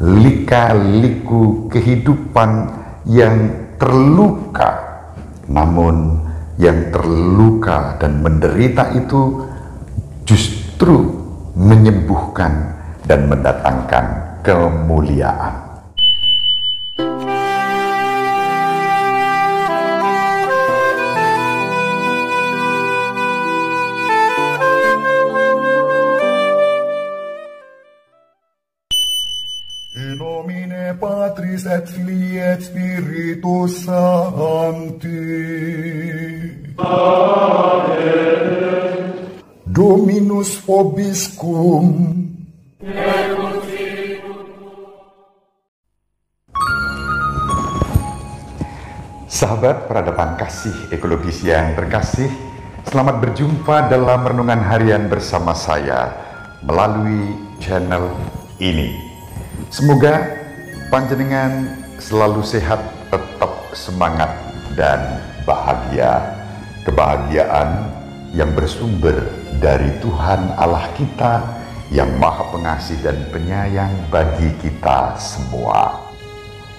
lika-liku kehidupan yang terluka, namun yang terluka dan menderita itu justru menyembuhkan dan mendatangkan kemuliaan. Patris et Filii et Spiritus Sancti. Amen. Dominus vobiscum. Sahabat peradaban kasih ekologis yang terkasih, selamat berjumpa dalam renungan harian bersama saya melalui channel ini. Semoga panjenengan selalu sehat, tetap semangat dan bahagia. Kebahagiaan yang bersumber dari Tuhan Allah kita yang maha pengasih dan penyayang bagi kita semua.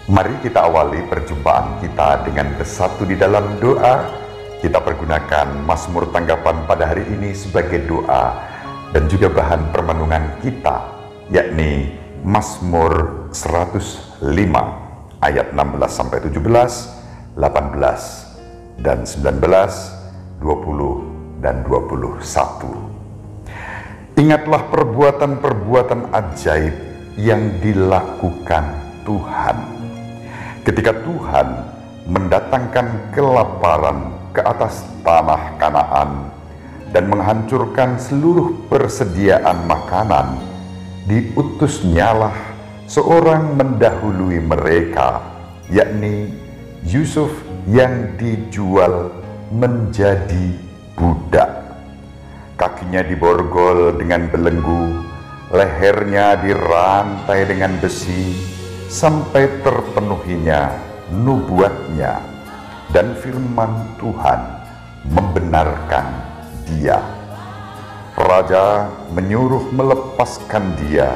Mari kita awali perjumpaan kita dengan bersatu di dalam doa. Kita pergunakan Mazmur tanggapan pada hari ini sebagai doa dan juga bahan permenungan kita, yakni Mazmur 105 ayat 16 sampai 17, 18 dan 19, 20 dan 21. Ingatlah perbuatan-perbuatan ajaib yang dilakukan Tuhan. Ketika Tuhan mendatangkan kelaparan ke atas tanah Kanaan dan menghancurkan seluruh persediaan makanan, diutusnyalah seorang mendahului mereka, yakni Yusuf yang dijual menjadi budak. Kakinya diborgol dengan belenggu, lehernya dirantai dengan besi, sampai terpenuhinya nubuatnya dan firman Tuhan membenarkan dia. Raja menyuruh melepaskan dia,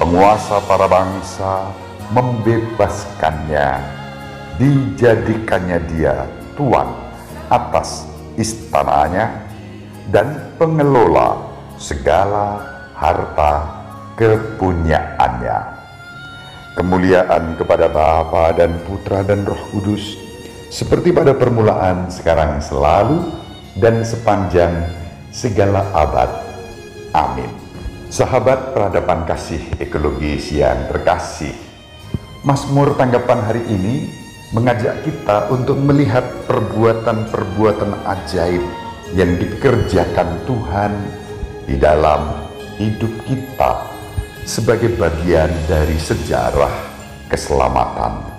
penguasa para bangsa membebaskannya, dijadikannya dia tuan atas istananya dan pengelola segala harta kepunyaannya. Kemuliaan kepada Bapa dan Putra dan Roh Kudus, seperti pada permulaan, sekarang selalu, dan sepanjang segala abad. Amin. Sahabat peradaban kasih ekologis yang terkasih, Mazmur tanggapan hari ini mengajak kita untuk melihat perbuatan-perbuatan ajaib yang dikerjakan Tuhan di dalam hidup kita sebagai bagian dari sejarah keselamatan.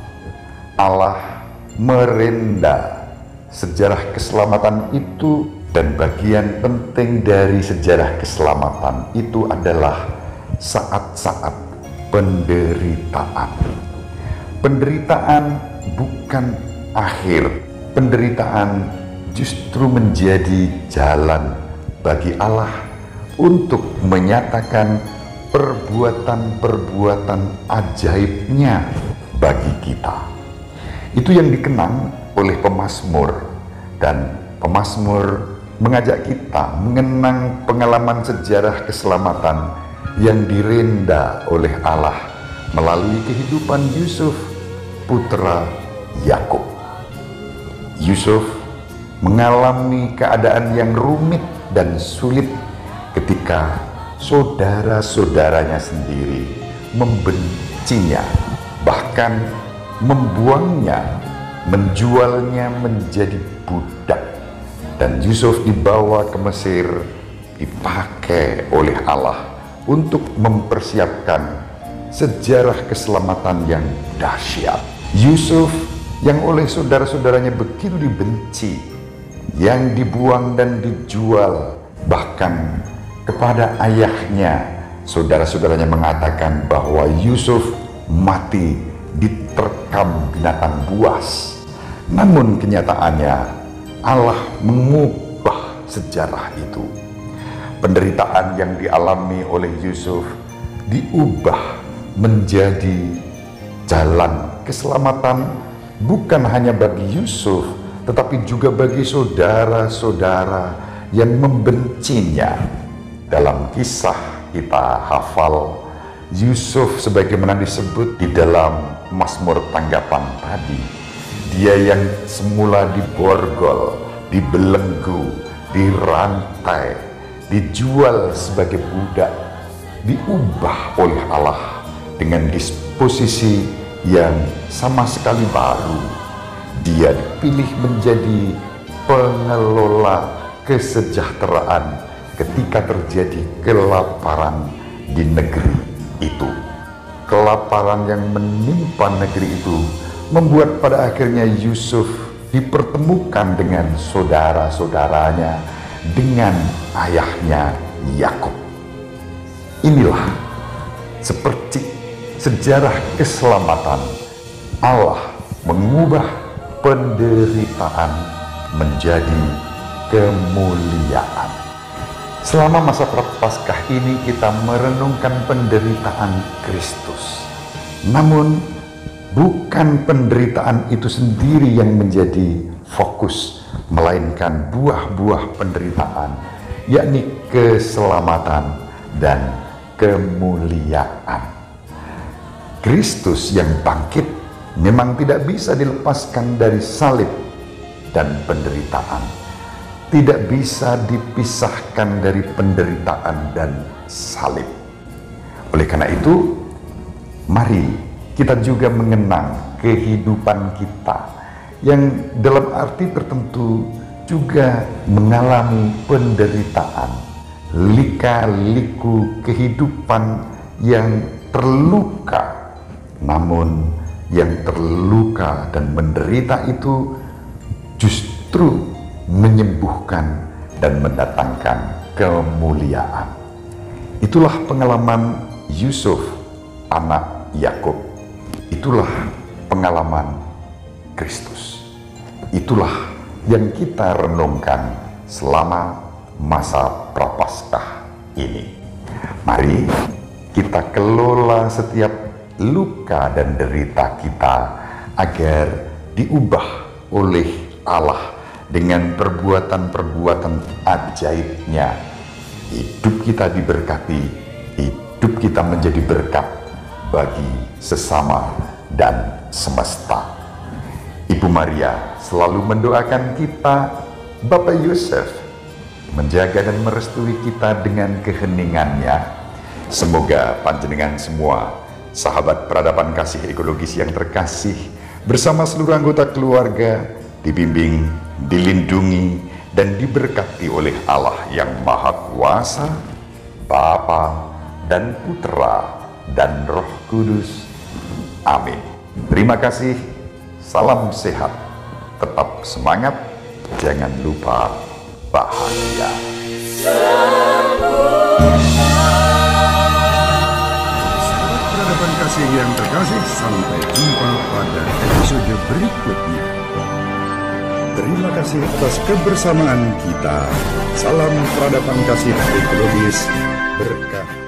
Allah merenda sejarah keselamatan itu dan bagian penting dari sejarah keselamatan itu adalah saat-saat penderitaan. Penderitaan bukan akhir. Penderitaan justru menjadi jalan bagi Allah untuk menyatakan perbuatan-perbuatan ajaibnya bagi kita. Itu yang dikenang oleh pemazmur dan pemazmur mengajak kita mengenang pengalaman sejarah keselamatan yang direnda oleh Allah melalui kehidupan Yusuf putra Yakub. Yusuf mengalami keadaan yang rumit dan sulit ketika saudara-saudaranya sendiri membencinya, bahkan membuangnya, menjualnya menjadi budak. Dan Yusuf dibawa ke Mesir, dipakai oleh Allah untuk mempersiapkan sejarah keselamatan yang dahsyat. Yusuf yang oleh saudara-saudaranya begitu dibenci, yang dibuang dan dijual, bahkan kepada ayahnya, saudara-saudaranya mengatakan bahwa Yusuf mati diterkam binatang buas. Namun kenyataannya Allah mengubah sejarah itu. Penderitaan yang dialami oleh Yusuf diubah menjadi jalan keselamatan bukan hanya bagi Yusuf, tetapi juga bagi saudara-saudara yang membencinya. Dalam kisah kita hafal Yusuf sebagaimana disebut di dalam Mazmur tanggapan tadi. Dia yang semula diborgol, dibelenggu, dirantai, dijual sebagai budak, diubah oleh Allah dengan disposisi yang sama sekali baru. Dia dipilih menjadi pengelola kesejahteraan ketika terjadi kelaparan di negeri itu. Kelaparan yang menimpa negeri itu membuat pada akhirnya Yusuf dipertemukan dengan saudara-saudaranya dengan ayahnya Yakub. Inilah seperti sejarah keselamatan Allah mengubah penderitaan menjadi kemuliaan. Selama masa prapaskah ini kita merenungkan penderitaan Kristus. Namun bukan penderitaan itu sendiri yang menjadi fokus, melainkan buah-buah penderitaan, yakni keselamatan dan kemuliaan. Kristus yang bangkit memang tidak bisa dilepaskan dari salib dan penderitaan. Tidak bisa dipisahkan dari penderitaan dan salib. Oleh karena itu, mari kita juga mengenang kehidupan kita yang dalam arti tertentu juga mengalami penderitaan, lika-liku kehidupan yang terluka namun yang terluka dan menderita itu justru menyembuhkan dan mendatangkan kemuliaan. Itulah pengalaman Yusuf, anak Yakub. Itulah pengalaman Kristus. Itulah yang kita renungkan selama masa prapaskah ini. Mari kita kelola setiap luka dan derita kita agar diubah oleh Allah dengan perbuatan-perbuatan ajaibnya. Hidup kita diberkati, hidup kita menjadi berkat bagi sesama dan semesta. Ibu Maria selalu mendoakan kita, Bapak Yusuf, menjaga dan merestui kita dengan keheningannya. Semoga panjenengan semua sahabat peradaban kasih ekologis yang terkasih, bersama seluruh anggota keluarga, dibimbing, dilindungi, dan diberkati oleh Allah yang Maha Kuasa, Bapa dan Putra dan Roh Kudus. Amin. Terima kasih. Salam sehat. Tetap semangat. Jangan lupa bahagia. kasih yang terkasih, sampai jumpa pada episode berikutnya. Terima kasih atas kebersamaan kita. Salam peradaban kasih ekologis berkah.